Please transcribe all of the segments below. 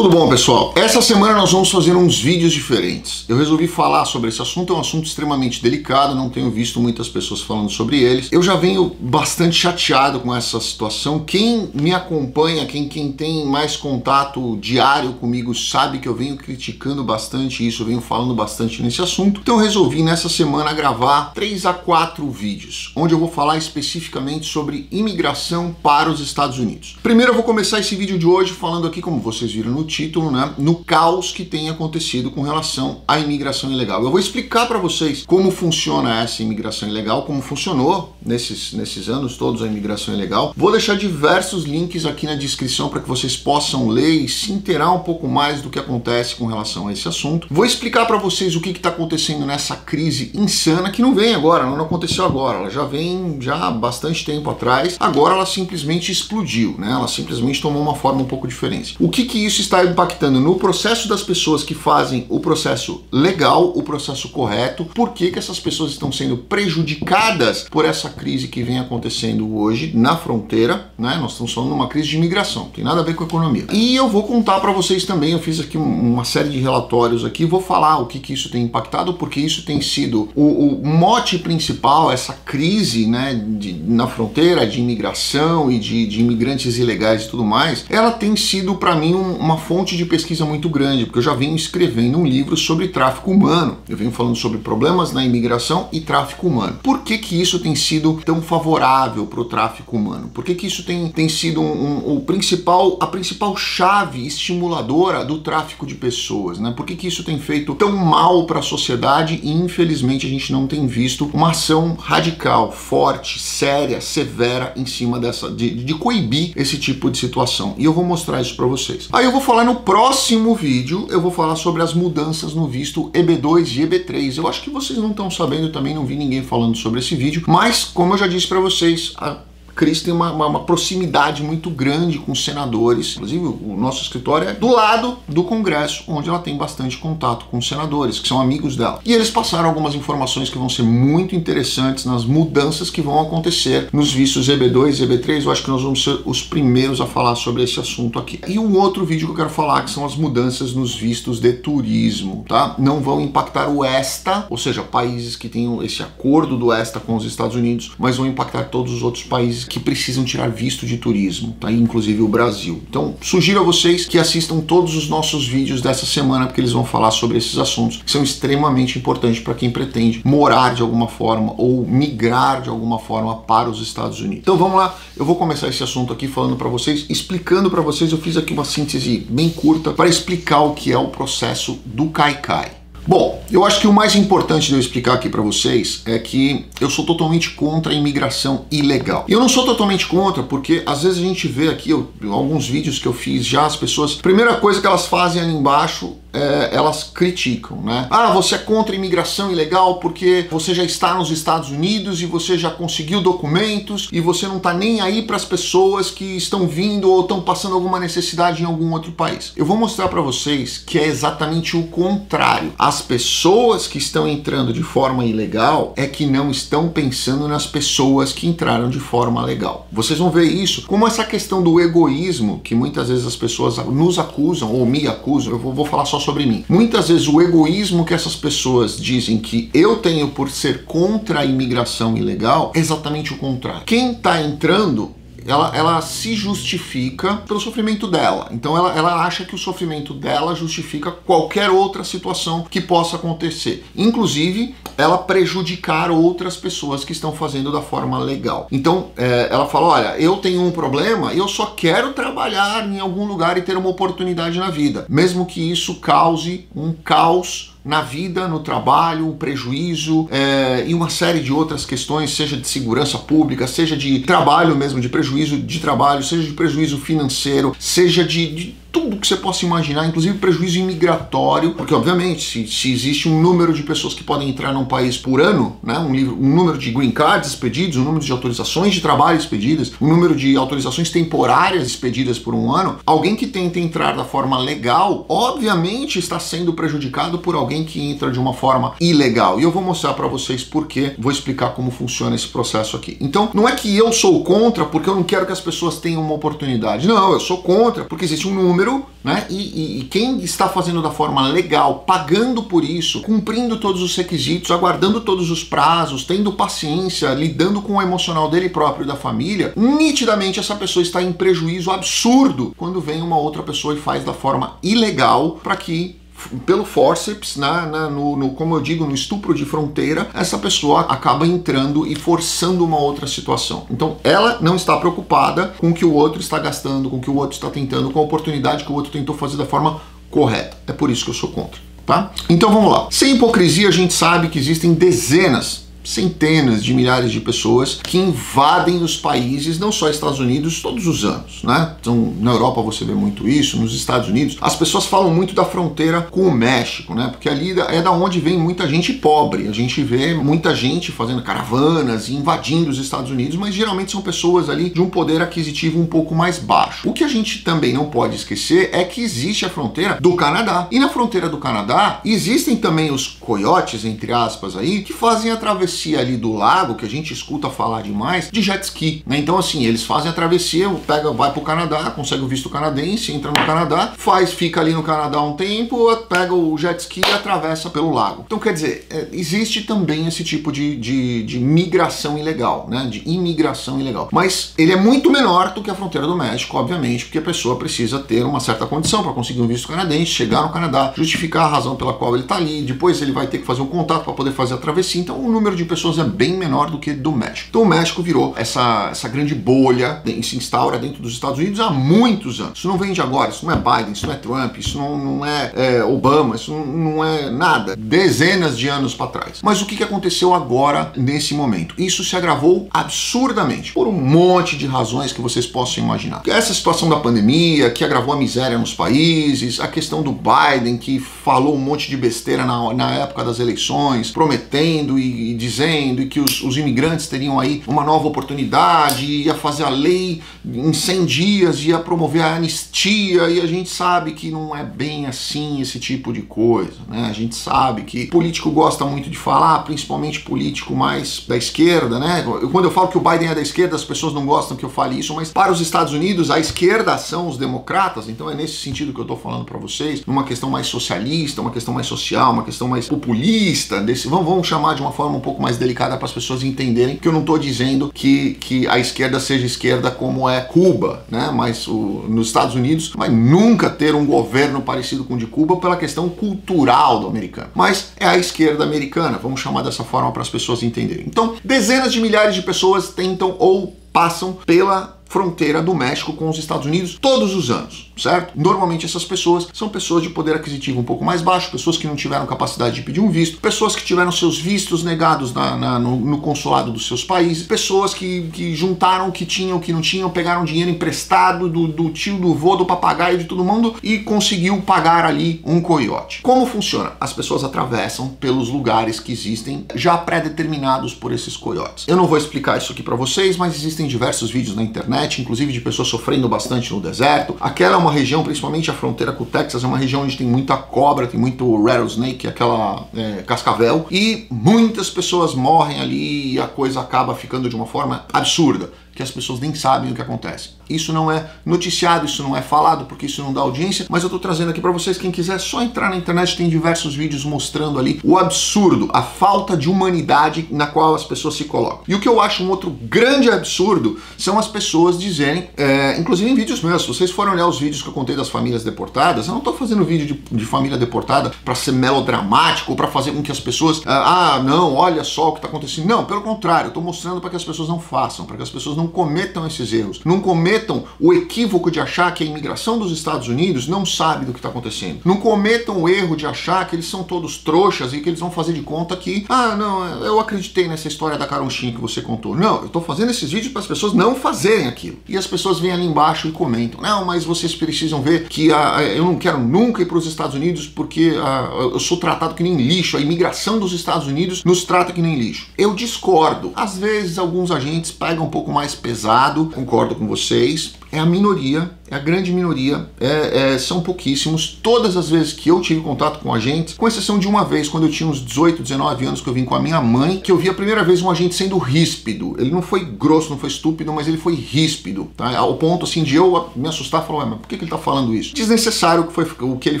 Tudo bom, pessoal? Essa semana nós vamos fazer uns vídeos diferentes. Eu resolvi falar sobre esse assunto, é um assunto extremamente delicado, não tenho visto muitas pessoas falando sobre eles. Eu já venho bastante chateado com essa situação. Quem me acompanha, quem, quem tem mais contato diário comigo, sabe que eu venho criticando bastante isso, eu venho falando bastante nesse assunto. Então eu resolvi nessa semana gravar 3 a 4 vídeos, onde eu vou falar especificamente sobre imigração para os Estados Unidos. Primeiro eu vou começar esse vídeo de hoje falando aqui, como vocês viram no título, né, no caos que tem acontecido com relação à imigração ilegal. Eu vou explicar para vocês como funciona essa imigração ilegal, como funcionou nesses, nesses anos todos a imigração ilegal. Vou deixar diversos links aqui na descrição para que vocês possam ler e se inteirar um pouco mais do que acontece com relação a esse assunto. Vou explicar para vocês o que está acontecendo nessa crise insana que não vem agora, não aconteceu agora, ela já vem já há bastante tempo atrás. Agora ela simplesmente explodiu, né? Ela simplesmente tomou uma forma um pouco diferente. O que que isso está impactando no processo das pessoas que fazem o processo legal, o processo correto, por que, que essas pessoas estão sendo prejudicadas por essa crise que vem acontecendo hoje na fronteira, né? Nós estamos falando de uma crise de imigração, tem nada a ver com a economia. E eu vou contar para vocês também, eu fiz aqui uma série de relatórios aqui, vou falar o que, que isso tem impactado, porque isso tem sido o, o mote principal, essa crise, né, de, na fronteira de imigração e de, de imigrantes ilegais e tudo mais, ela tem sido para mim uma fonte de pesquisa muito grande, porque eu já venho escrevendo um livro sobre tráfico humano. Eu venho falando sobre problemas na imigração e tráfico humano. Por que, que isso tem sido tão favorável para o tráfico humano? Por que, que isso tem, tem sido um, um, o principal, a principal chave estimuladora do tráfico de pessoas? Né? Por que, que isso tem feito tão mal para a sociedade e infelizmente a gente não tem visto uma ação radical, forte, séria, severa em cima dessa, de, de coibir esse tipo de situação? E eu vou mostrar isso para vocês. Aí eu vou falar no próximo vídeo, eu vou falar sobre as mudanças no visto EB2 e EB3. Eu acho que vocês não estão sabendo, também não vi ninguém falando sobre esse vídeo, mas como eu já disse para vocês, a Cris tem uma, uma, uma, proximidade muito grande com os senadores. Inclusive, o nosso escritório é do lado do Congresso, onde ela tem bastante contato com os senadores, que são amigos dela. E eles passaram algumas informações que vão ser muito interessantes nas mudanças que vão acontecer nos vistos EB2 e EB3. Eu acho que nós vamos ser os primeiros a falar sobre esse assunto aqui. E um outro vídeo que eu quero falar, que são as mudanças nos vistos de turismo, tá? Não vão impactar o ESTA, ou seja, países que tenham esse acordo do ESTA com os Estados Unidos, mas vão impactar todos os outros países que precisam tirar visto de turismo, tá? inclusive o Brasil. Então, sugiro a vocês que assistam todos os nossos vídeos dessa semana, porque eles vão falar sobre esses assuntos que são extremamente importantes para quem pretende morar de alguma forma ou migrar de alguma forma para os Estados Unidos. Então, vamos lá, eu vou começar esse assunto aqui falando para vocês, explicando para vocês, eu fiz aqui uma síntese bem curta para explicar o que é o processo do Kaikai. Bom, eu acho que o mais importante de eu explicar aqui para vocês é que eu sou totalmente contra a imigração ilegal. Eu não sou totalmente contra porque às vezes a gente vê aqui eu, alguns vídeos que eu fiz já as pessoas, primeira coisa que elas fazem ali embaixo é, elas criticam, né? Ah, você é contra a imigração ilegal porque você já está nos Estados Unidos e você já conseguiu documentos e você não está nem aí para as pessoas que estão vindo ou estão passando alguma necessidade em algum outro país. Eu vou mostrar para vocês que é exatamente o contrário. As pessoas que estão entrando de forma ilegal é que não estão pensando nas pessoas que entraram de forma legal. Vocês vão ver isso como essa questão do egoísmo que muitas vezes as pessoas nos acusam ou me acusam. Eu vou, vou falar só sobre mim. Muitas vezes o egoísmo que essas pessoas dizem que eu tenho por ser contra a imigração ilegal é exatamente o contrário. Quem está entrando ela, ela se justifica pelo sofrimento dela. Então ela, ela acha que o sofrimento dela justifica qualquer outra situação que possa acontecer. Inclusive, ela prejudicar outras pessoas que estão fazendo da forma legal. Então é, ela fala: olha, eu tenho um problema, eu só quero trabalhar em algum lugar e ter uma oportunidade na vida, mesmo que isso cause um caos na vida, no trabalho, prejuízo é, e uma série de outras questões, seja de segurança pública, seja de trabalho mesmo, de prejuízo de trabalho, seja de prejuízo financeiro, seja de, de tudo que você possa imaginar, inclusive prejuízo imigratório, porque obviamente se, se, existe um número de pessoas que podem entrar num país por ano, né, um, livro, um número de green cards expedidos, um número de autorizações de trabalho expedidas, um número de autorizações temporárias expedidas por um ano, alguém que tenta entrar da forma legal, obviamente está sendo prejudicado por alguém que entra de uma forma ilegal. E eu vou mostrar para vocês por quê, vou explicar como funciona esse processo aqui. Então, não é que eu sou contra porque eu não quero que as pessoas tenham uma oportunidade. Não, eu sou contra porque existe um número número, né? E, e, e, quem está fazendo da forma legal, pagando por isso, cumprindo todos os requisitos, aguardando todos os prazos, tendo paciência, lidando com o emocional dele próprio e da família, nitidamente essa pessoa está em prejuízo absurdo quando vem uma outra pessoa e faz da forma ilegal para que pelo forceps, na, na no, no, como eu digo, no estupro de fronteira, essa pessoa acaba entrando e forçando uma outra situação. Então, ela não está preocupada com o que o outro está gastando, com o que o outro está tentando, com a oportunidade que o outro tentou fazer da forma correta. É por isso que eu sou contra. Tá? Então vamos lá. Sem hipocrisia, a gente sabe que existem dezenas centenas de milhares de pessoas que invadem os países, não só Estados Unidos, todos os anos, né? Então, na Europa você vê muito isso, nos Estados Unidos, as pessoas falam muito da fronteira com o México, né? Porque ali é da onde vem muita gente pobre. A gente vê muita gente fazendo caravanas e invadindo os Estados Unidos, mas geralmente são pessoas ali de um poder aquisitivo um pouco mais baixo. O que a gente também não pode esquecer é que existe a fronteira do Canadá. E na fronteira do Canadá existem também os coiotes, entre aspas, aí, que fazem a travessia travessia ali do lago, que a gente escuta falar demais, de jet ski. Né? Então, assim, eles fazem a travessia, pega, vai pro Canadá, consegue o visto canadense, entra no Canadá, faz, fica ali no Canadá um tempo, pega o jet ski e atravessa pelo lago. Então, quer dizer, é, existe também esse tipo de, de, de migração ilegal, né? De imigração ilegal. Mas ele é muito menor do que a fronteira do México, obviamente, porque a pessoa precisa ter uma certa condição para conseguir um visto canadense, chegar no Canadá, justificar a razão pela qual ele está ali, depois ele vai ter que fazer um contato para poder fazer a travessia. Então, o número de pessoas é bem menor do que do México. Então o México virou essa, essa grande bolha e se instaura dentro dos Estados Unidos há muitos anos. Isso não vem de agora, isso não é Biden, isso não é Trump, isso não, não é, é Obama, isso não, não, é nada. Dezenas de anos para trás. Mas o que, que aconteceu agora nesse momento? Isso se agravou absurdamente por um monte de razões que vocês possam imaginar. Essa situação da pandemia que agravou a miséria nos países, a questão do Biden que falou um monte de besteira na, na época das eleições, prometendo e, e dizendo e que os, os, imigrantes teriam aí uma nova oportunidade, ia fazer a lei em 100 dias, ia promover a anistia, e a gente sabe que não é bem assim esse tipo de coisa, né? A gente sabe que político gosta muito de falar, principalmente político mais da esquerda, né? Quando eu falo que o Biden é da esquerda, as pessoas não gostam que eu fale isso, mas para os Estados Unidos, a esquerda são os democratas, então é nesse sentido que eu tô falando para vocês, numa questão mais socialista, uma questão mais social, uma questão mais populista, desse, vamos, vamos chamar de uma forma um pouco mais delicada para as pessoas entenderem que eu não estou dizendo que, que a esquerda seja esquerda como é Cuba, né? Mas o, nos Estados Unidos vai nunca ter um governo parecido com o de Cuba pela questão cultural do americano. Mas é a esquerda americana, vamos chamar dessa forma para as pessoas entenderem. Então, dezenas de milhares de pessoas tentam ou passam pela fronteira do México com os Estados Unidos todos os anos, certo? Normalmente essas pessoas são pessoas de poder aquisitivo um pouco mais baixo, pessoas que não tiveram capacidade de pedir um visto, pessoas que tiveram seus vistos negados na, na, no, no, consulado dos seus países, pessoas que, que juntaram o que tinham, o que não tinham, pegaram dinheiro emprestado do, do tio, do vô, do papagaio, de todo mundo e conseguiu pagar ali um coiote. Como funciona? As pessoas atravessam pelos lugares que existem já pré-determinados por esses coiotes. Eu não vou explicar isso aqui para vocês, mas existem diversos vídeos na internet inclusive de pessoas sofrendo bastante no deserto. Aquela é uma região, principalmente a fronteira com o Texas, é uma região onde tem muita cobra, tem muito rattlesnake, aquela é, cascavel, e muitas pessoas morrem ali e a coisa acaba ficando de uma forma absurda que as pessoas nem sabem o que acontece. Isso não é noticiado, isso não é falado, porque isso não dá audiência, mas eu estou trazendo aqui para vocês, quem quiser só entrar na internet, tem diversos vídeos mostrando ali o absurdo, a falta de humanidade na qual as pessoas se colocam. E o que eu acho um outro grande absurdo são as pessoas dizerem, é, inclusive em vídeos meus, se vocês forem olhar os vídeos que eu contei das famílias deportadas, eu não estou fazendo vídeo de, de família deportada para ser melodramático ou para fazer com que as pessoas, ah, ah, não, olha só o que está acontecendo. Não, pelo contrário, estou mostrando para que as pessoas não façam, para que as pessoas não cometam esses erros, não cometam o equívoco de achar que a imigração dos Estados Unidos não sabe do que está acontecendo. Não cometam o erro de achar que eles são todos trouxas e que eles vão fazer de conta que, ah, não, eu acreditei nessa história da caronchinha que você contou. Não, eu estou fazendo esses vídeos para as pessoas não fazerem aquilo. E as pessoas vêm ali embaixo e comentam, não, mas vocês precisam ver que a, eu não quero nunca ir para os Estados Unidos porque a, eu sou tratado que nem lixo, a imigração dos Estados Unidos nos trata que nem lixo. Eu discordo. Às vezes alguns agentes pegam um pouco mais pesado, concordo com vocês, é a minoria, É a grande minoria, é, é, são pouquíssimos. Todas as vezes que eu tive contato com agentes, com exceção de uma vez, quando eu tinha uns 18, 19 anos, que eu vim com a minha mãe, que eu vi a primeira vez um agente sendo ríspido. Ele não foi grosso, não foi estúpido, mas ele foi ríspido, tá? Ao ponto assim de eu me assustar e falar, mas por que, que ele tá falando isso? Desnecessário que, foi, o que ele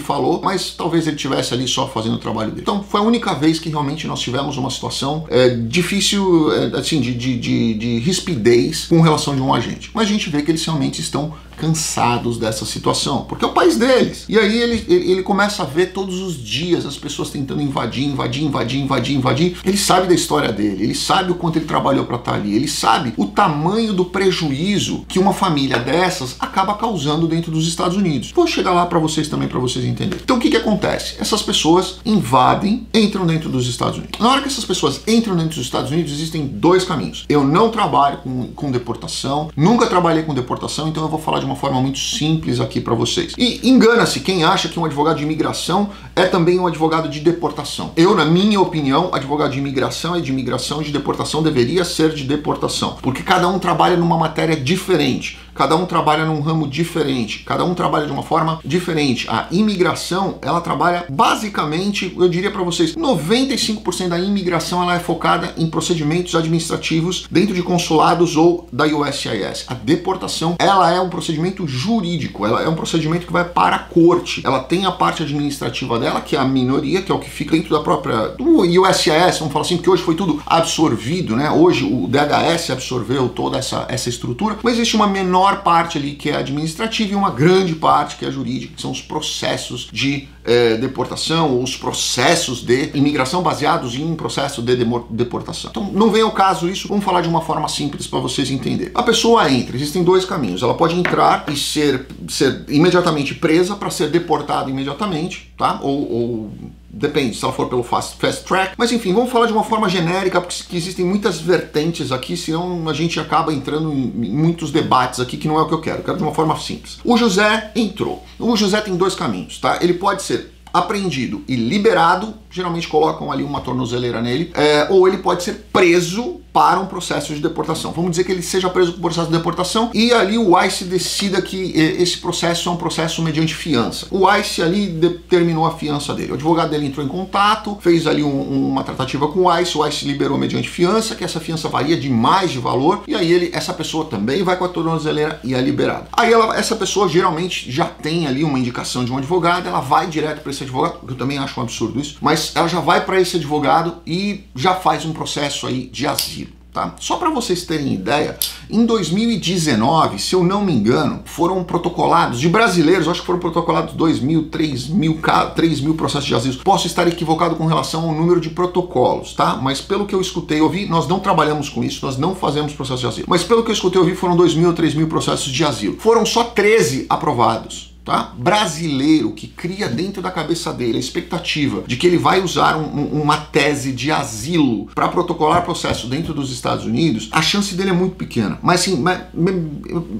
falou, mas talvez ele tivesse ali só fazendo o trabalho dele. Então foi a única vez que realmente nós tivemos uma situação é, difícil, é, assim, de, de, de, de rispidez com relação de um agente. Mas a gente vê que eles realmente estão cansados dessa situação, porque é o país deles. E aí ele, ele começa a ver todos os dias as pessoas tentando invadir, invadir, invadir, invadir, invadir. Ele sabe da história dele, ele sabe o quanto ele trabalhou para estar tá ali, ele sabe o tamanho do prejuízo que uma família dessas acaba causando dentro dos Estados Unidos. Vou chegar lá para vocês também para vocês entenderem. Então o que que acontece? Essas pessoas invadem, entram dentro dos Estados Unidos. Na hora que essas pessoas entram dentro dos Estados Unidos, existem dois caminhos. Eu não trabalho com, com deportação, nunca trabalhei com deportação, então eu vou falar de uma forma muito simples aqui para vocês. E engana-se quem acha que um advogado de imigração é também um advogado de deportação. Eu, na minha opinião, advogado de imigração é de imigração, de deportação deveria ser de deportação, porque cada um trabalha numa matéria diferente. Cada um trabalha num ramo diferente, cada um trabalha de uma forma diferente. A imigração, ela trabalha basicamente, eu diria para vocês, 95% da imigração ela é focada em procedimentos administrativos dentro de consulados ou da USCIS. A deportação, ela é um procedimento jurídico, ela é um procedimento que vai para a corte. Ela tem a parte administrativa dela, que é a minoria, que é o que fica dentro da própria do USCIS, vamos falar assim, porque hoje foi tudo absorvido, né? Hoje o DHS absorveu toda essa, essa estrutura, mas existe uma menor menor parte ali que é administrativa e uma grande parte que é jurídica, que são os processos de é, deportação ou os processos de imigração baseados em um processo de deportação. Então não vem ao caso isso, vamos falar de uma forma simples para vocês entenderem. A pessoa entra, existem dois caminhos. Ela pode entrar e ser, ser imediatamente presa para ser deportada imediatamente, tá? Ou, ou Depende, se ela for pelo fast, fast track. Mas enfim, vamos falar de uma forma genérica, porque existem muitas vertentes aqui, senão a gente acaba entrando em, muitos debates aqui que não é o que eu quero. Eu quero de uma forma simples. O José entrou. O José tem dois caminhos, tá? Ele pode ser apreendido e liberado, geralmente colocam ali uma tornozeleira nele, é, ou ele pode ser preso para um processo de deportação. Vamos dizer que ele seja preso por processo de deportação e ali o ICE decida que eh, esse processo é um processo mediante fiança. O ICE ali determinou a fiança dele. O advogado dele entrou em contato, fez ali um, uma tratativa com o ICE, o ICE liberou mediante fiança, que essa fiança varia demais de valor, e aí ele, essa pessoa também vai com a tornozeleira e é liberada. Aí ela, essa pessoa geralmente já tem ali uma indicação de um advogado, ela vai direto para esse advogado, que eu também acho um absurdo isso, mas ela já vai para esse advogado e já faz um processo aí de asilo. Tá? Só para vocês terem ideia, em 2019, se eu não me engano, foram protocolados, de brasileiros, acho que foram protocolados 2 mil, 3 mil, 3 mil processos de asilo. Posso estar equivocado com relação ao número de protocolos, tá? Mas pelo que eu escutei e ouvi, nós não trabalhamos com isso, nós não fazemos processo de asilo. Mas pelo que eu escutei e ouvi, foram 2 mil, 3 mil processos de asilo. Foram só 13 aprovados tá? brasileiro que cria dentro da cabeça dele a expectativa de que ele vai usar um, uma tese de asilo para protocolar processo dentro dos Estados Unidos, a chance dele é muito pequena. Mas assim,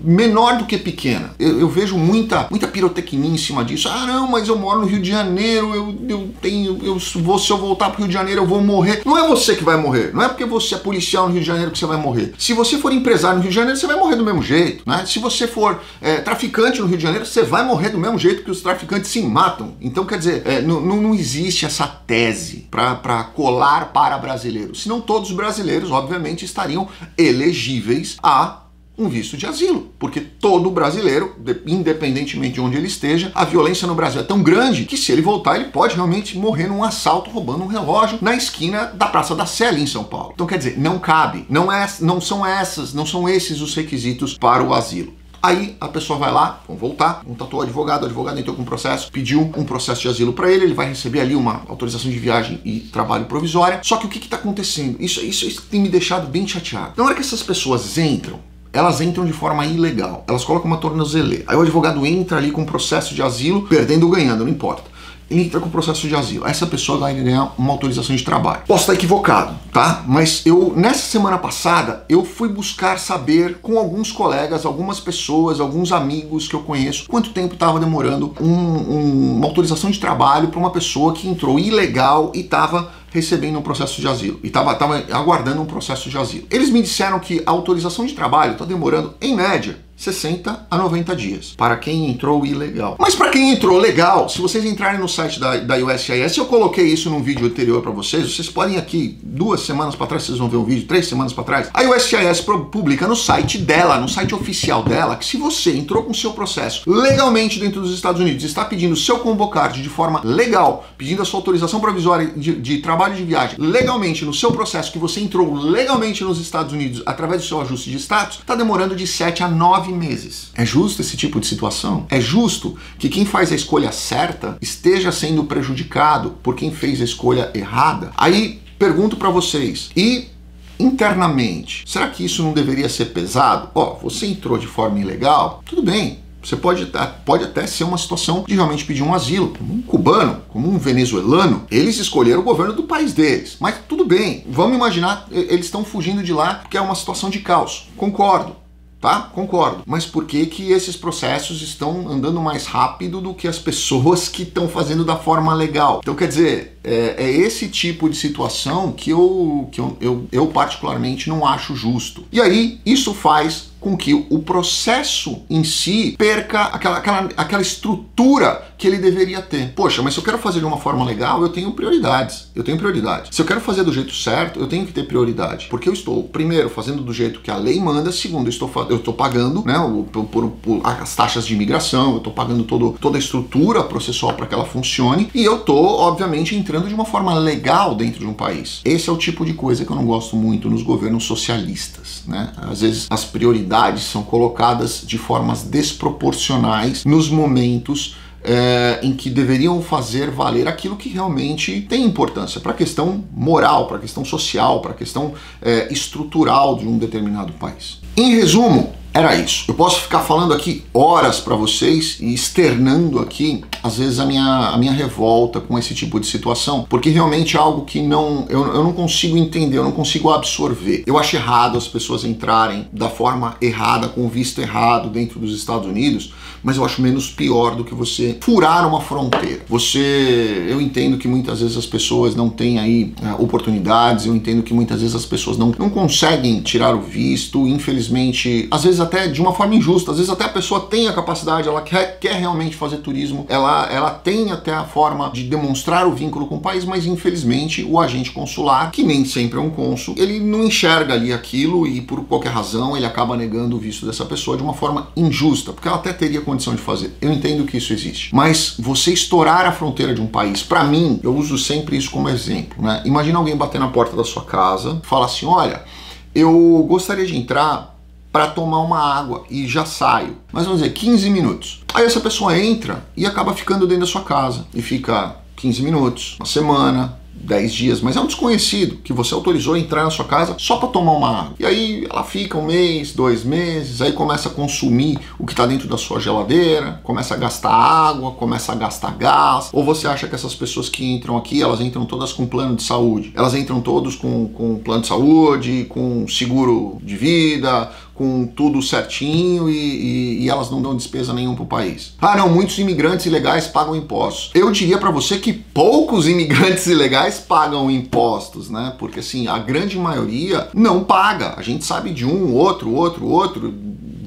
menor do que pequena. Eu, eu, vejo muita, muita pirotecnia em cima disso. Ah, não, mas eu moro no Rio de Janeiro, eu, eu tenho. Eu vou, se eu voltar para o Rio de Janeiro, eu vou morrer. Não é você que vai morrer. Não é porque você é policial no Rio de Janeiro que você vai morrer. Se você for empresário no Rio de Janeiro, você vai morrer do mesmo jeito. Né? Se você for é, traficante no Rio de Janeiro, você vai morrer do mesmo jeito que os traficantes se matam. Então, quer dizer, é, não, não existe essa tese para colar para brasileiros. Senão todos os brasileiros, obviamente, estariam elegíveis a um visto de asilo, porque todo brasileiro, independentemente de onde ele esteja, a violência no Brasil é tão grande que se ele voltar, ele pode realmente morrer num assalto roubando um relógio na esquina da Praça da Sé em São Paulo. Então quer dizer, não cabe, não é, não são essas, não são esses os requisitos para o asilo. Aí a pessoa vai lá, vamos voltar, contatou o advogado, o advogado entrou com um processo, pediu um processo de asilo para ele, ele vai receber ali uma autorização de viagem e trabalho provisória. Só que o que está acontecendo? Isso, isso, isso tem me deixado bem chateado. Na hora que essas pessoas entram, elas entram de forma ilegal. Elas colocam uma tornozeleira. Aí o advogado entra ali com um processo de asilo, perdendo ou ganhando, não importa entra com o processo de asilo. Essa pessoa vai ganhar uma autorização de trabalho. Posso estar equivocado, tá? Mas eu, nessa semana passada, eu fui buscar saber com alguns colegas, algumas pessoas, alguns amigos que eu conheço, quanto tempo estava demorando um, um, uma autorização de trabalho para uma pessoa que entrou ilegal e estava recebendo um processo de asilo e estava aguardando um processo de asilo. Eles me disseram que a autorização de trabalho está demorando, em média, 60 a 90 dias para quem entrou ilegal. Mas para quem entrou legal, se vocês entrarem no site da, da USCIS, eu coloquei isso num vídeo anterior para vocês, vocês podem aqui, duas semanas para trás, vocês vão ver um vídeo, três semanas para trás, a USCIS publica no site dela, no site oficial dela, que se você entrou com seu processo legalmente dentro dos Estados Unidos, está pedindo seu combocard de forma legal, pedindo a sua autorização provisória de, de trabalho de viagem legalmente no seu processo, que você entrou legalmente nos Estados Unidos através do seu ajuste de status, está demorando de 7 a 9 nove meses. É justo esse tipo de situação? É justo que quem faz a escolha certa esteja sendo prejudicado por quem fez a escolha errada? Aí pergunto para vocês, e internamente, será que isso não deveria ser pesado? Ó, oh, você entrou de forma ilegal? Tudo bem, você pode, pode até ser uma situação de realmente pedir um asilo, como um cubano, como um venezuelano. Eles escolheram o governo do país deles. Mas tudo bem, vamos imaginar, eles estão fugindo de lá porque é uma situação de caos. Concordo tá? Concordo. Mas por que que esses processos estão andando mais rápido do que as pessoas que estão fazendo da forma legal? Então, quer dizer, é, é, esse tipo de situação que, eu, que eu, eu, eu particularmente não acho justo. E aí, isso faz com que o processo em si perca aquela, aquela, aquela estrutura que ele deveria ter. Poxa, mas se eu quero fazer de uma forma legal, eu tenho prioridades. Eu tenho prioridade. Se eu quero fazer do jeito certo, eu tenho que ter prioridade. Porque eu estou, primeiro, fazendo do jeito que a lei manda, segundo, eu estou, eu estou pagando né, por, por, por as taxas de imigração, eu estou pagando todo, toda a estrutura processual para que ela funcione, e eu estou, obviamente, entrando de uma forma legal dentro de um país. Esse é o tipo de coisa que eu não gosto muito nos governos socialistas. Né? Às vezes as prioridades prioridades são colocadas de formas desproporcionais nos momentos é, em que deveriam fazer valer aquilo que realmente tem importância para a questão moral, para a questão social, para a questão é, estrutural de um determinado país. Em resumo, era isso. Eu posso ficar falando aqui horas para vocês e externando aqui, às vezes, a minha, a minha revolta com esse tipo de situação, porque realmente é algo que não eu, eu não consigo entender, eu não consigo absorver. Eu acho errado as pessoas entrarem da forma errada, com o visto errado dentro dos Estados Unidos, mas eu acho menos pior do que você furar uma fronteira. Você, eu entendo que muitas vezes as pessoas não têm aí é, oportunidades, eu entendo que muitas vezes as pessoas não, não conseguem tirar o visto, infelizmente, às vezes até de uma forma injusta, às vezes até a pessoa tem a capacidade, ela quer, quer realmente fazer turismo, ela, ela tem até a forma de demonstrar o vínculo com o país, mas infelizmente o agente consular, que nem sempre é um cônsul, ele não enxerga ali aquilo e por qualquer razão ele acaba negando o visto dessa pessoa de uma forma injusta, porque ela até teria condição de fazer. Eu entendo que isso existe. Mas você estourar a fronteira de um país, para mim, eu uso sempre isso como exemplo, né? Imagina alguém bater na porta da sua casa, falar assim: "Olha, eu gostaria de entrar para tomar uma água e já saio. Mas vamos dizer, 15 minutos. Aí essa pessoa entra e acaba ficando dentro da sua casa e fica 15 minutos, uma semana, 10 dias, mas é um desconhecido que você autorizou entrar na sua casa só para tomar uma água. E aí ela fica um mês, dois meses, aí começa a consumir o que está dentro da sua geladeira, começa a gastar água, começa a gastar gás. Ou você acha que essas pessoas que entram aqui, elas entram todas com plano de saúde? Elas entram todos com, com plano de saúde, com seguro de vida, com tudo certinho e, e, e, elas não dão despesa nenhuma para o país. Ah, não, muitos imigrantes ilegais pagam impostos. Eu diria para você que poucos imigrantes ilegais pagam impostos, né? Porque assim, a grande maioria não paga. A gente sabe de um, outro, outro, outro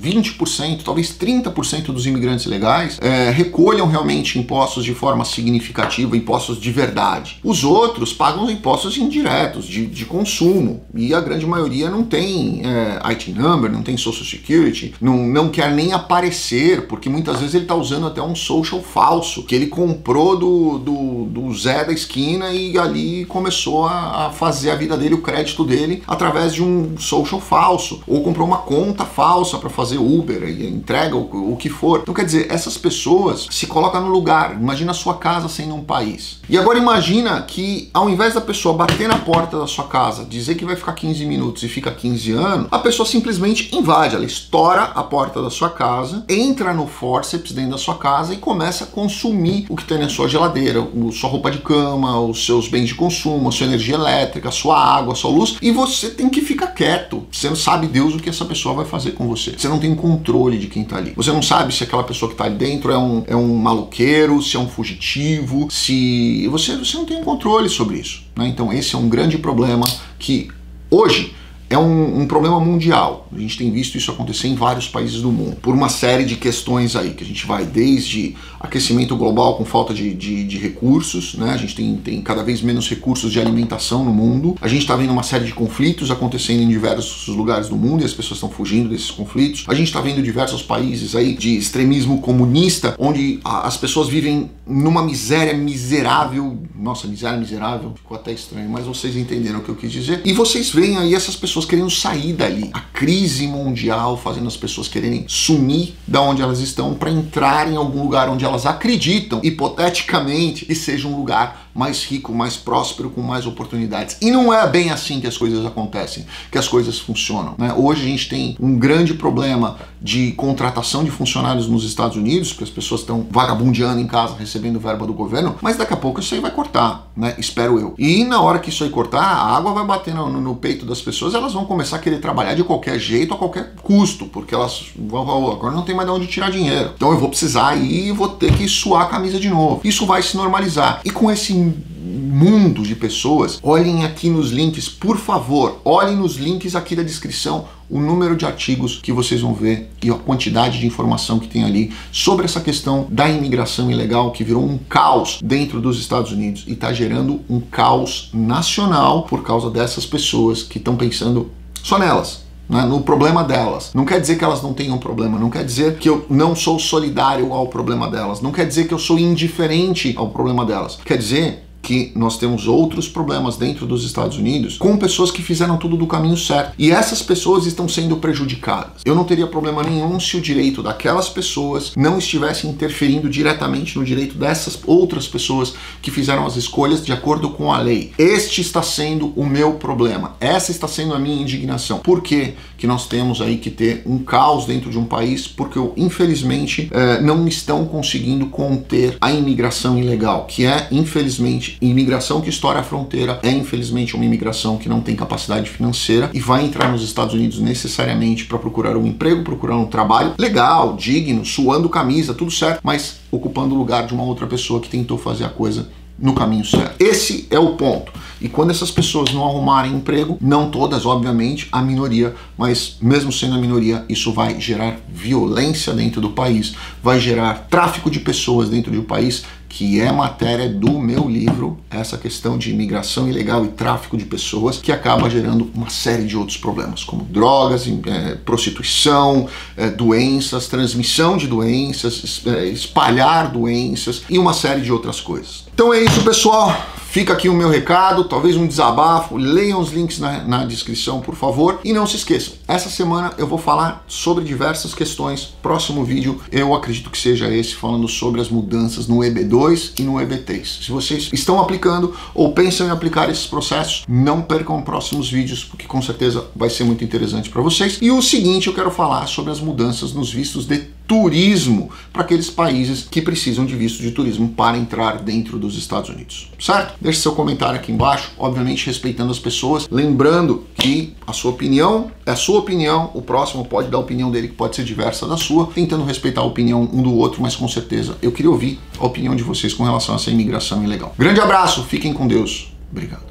20%, talvez 30% dos imigrantes legais é, recolham realmente impostos de forma significativa, impostos de verdade. Os outros pagam impostos indiretos, de, de consumo, e a grande maioria não tem é, IT number, não tem Social Security, não, não quer nem aparecer, porque muitas vezes ele está usando até um social falso, que ele comprou do, do, do Zé da esquina e ali começou a, a fazer a vida dele, o crédito dele, através de um social falso, ou comprou uma conta falsa para fazer fazer Uber, entrega o, o que for. Então quer dizer, essas pessoas se colocam no lugar. Imagina a sua casa sendo um país. E agora imagina que ao invés da pessoa bater na porta da sua casa, dizer que vai ficar 15 minutos e fica 15 anos, a pessoa simplesmente invade, ela estoura a porta da sua casa, entra no forceps dentro da sua casa e começa a consumir o que tem na sua geladeira, sua roupa de cama, os seus bens de consumo, a sua energia elétrica, a sua água, a sua luz, e você tem que ficar quieto. Você não sabe Deus o que essa pessoa vai fazer com você. Você não tem controle de quem está ali. Você não sabe se aquela pessoa que está ali dentro é um, é um maluqueiro, se é um fugitivo, se. Você, você não tem um controle sobre isso. Né? Então, esse é um grande problema que hoje é um, um, problema mundial. A gente tem visto isso acontecer em vários países do mundo, por uma série de questões aí, que a gente vai desde aquecimento global com falta de, de, de recursos, né? A gente tem, tem cada vez menos recursos de alimentação no mundo. A gente está vendo uma série de conflitos acontecendo em diversos lugares do mundo e as pessoas estão fugindo desses conflitos. A gente está vendo diversos países aí de extremismo comunista, onde as pessoas vivem numa miséria miserável. Nossa, miséria miserável, ficou até estranho, mas vocês entenderam o que eu quis dizer. E vocês veem aí essas pessoas querendo sair dali. A crise mundial fazendo as pessoas quererem sumir da onde elas estão para entrar em algum lugar onde elas acreditam, hipoteticamente, que seja um lugar mais rico, mais próspero, com mais oportunidades. E não é bem assim que as coisas acontecem, que as coisas funcionam. Né? Hoje a gente tem um grande problema de contratação de funcionários nos Estados Unidos, porque as pessoas estão vagabundeando em casa recebendo verba do governo, mas daqui a pouco isso aí vai cortar, né? Espero eu. E na hora que isso aí cortar, a água vai bater no, no peito das pessoas, elas vão começar a querer trabalhar de qualquer jeito, a qualquer custo, porque elas vão, agora não tem mais de onde tirar dinheiro. Então eu vou precisar e vou ter que suar a camisa de novo. Isso vai se normalizar. E com esse mundo de pessoas, olhem aqui nos links, por favor, olhem nos links aqui da descrição o número de artigos que vocês vão ver e a quantidade de informação que tem ali sobre essa questão da imigração ilegal que virou um caos dentro dos Estados Unidos e está gerando um caos nacional por causa dessas pessoas que estão pensando só nelas, né, no problema delas. Não quer dizer que elas não tenham problema, não quer dizer que eu não sou solidário ao problema delas, não quer dizer que eu sou indiferente ao problema delas. Quer dizer que nós temos outros problemas dentro dos Estados Unidos com pessoas que fizeram tudo do caminho certo. E essas pessoas estão sendo prejudicadas. Eu não teria problema nenhum se o direito daquelas pessoas não estivesse interferindo diretamente no direito dessas outras pessoas que fizeram as escolhas de acordo com a lei. Este está sendo o meu problema. Essa está sendo a minha indignação. Por que, que nós temos aí que ter um caos dentro de um país? Porque, infelizmente, eh, não estão conseguindo conter a imigração ilegal, que é, infelizmente, imigração que estoura a fronteira é infelizmente uma imigração que não tem capacidade financeira e vai entrar nos Estados Unidos necessariamente para procurar um emprego, procurar um trabalho legal, digno, suando camisa, tudo certo, mas ocupando o lugar de uma outra pessoa que tentou fazer a coisa no caminho certo. Esse é o ponto. E quando essas pessoas não arrumarem emprego, não todas, obviamente, a minoria, mas mesmo sendo a minoria, isso vai gerar violência dentro do país, vai gerar tráfico de pessoas dentro do país, que é matéria do meu livro, essa questão de imigração ilegal e tráfico de pessoas, que acaba gerando uma série de outros problemas, como drogas, é, prostituição, é, doenças, transmissão de doenças, é, espalhar doenças e uma série de outras coisas. Então é isso, pessoal. Fica aqui o meu recado, talvez um desabafo. Leiam os links na, na, descrição, por favor. E não se esqueçam, essa semana eu vou falar sobre diversas questões. Próximo vídeo eu acredito que seja esse, falando sobre as mudanças no EB2 e no EB3. Se vocês estão aplicando ou pensam em aplicar esses processos, não percam próximos vídeos, porque com certeza vai ser muito interessante para vocês. E o seguinte, eu quero falar sobre as mudanças nos vistos de turismo para aqueles países que precisam de visto de turismo para entrar dentro dos Estados Unidos, certo? Deixe seu comentário aqui embaixo, obviamente respeitando as pessoas, lembrando que a sua opinião é a sua opinião, o próximo pode dar a opinião dele que pode ser diversa da sua, tentando respeitar a opinião um do outro, mas com certeza eu queria ouvir a opinião de vocês com relação a essa imigração ilegal. Grande abraço, fiquem com Deus. Obrigado.